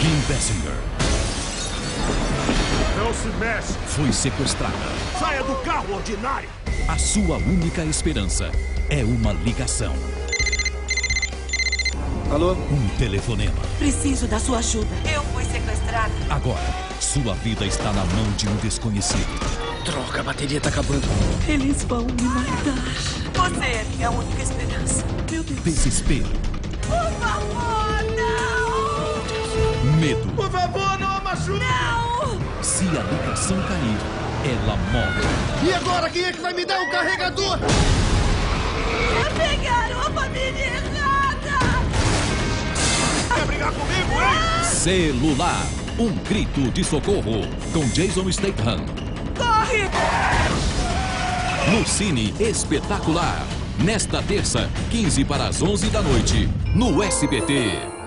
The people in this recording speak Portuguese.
Bessinger Não se mexe! foi sequestrada. Saia do carro, ordinário! A sua única esperança é uma ligação. Alô? Um telefonema. Preciso da sua ajuda. Eu fui sequestrada. Agora, sua vida está na mão de um desconhecido. Droga, a bateria tá acabando. Eles vão me matar. Você é a única esperança. Meu Deus. Desespero, medo. Por favor, não a machuque! Não! Se a ligação cair, ela morre. E agora, quem é que vai me dar o carregador? Pegaram a família errada! Quer brigar comigo, hein? Celular. Um grito de socorro. Com Jason Statham. Corre! No Cine Espetacular. Nesta terça, 15 para as 11 da noite. No SBT.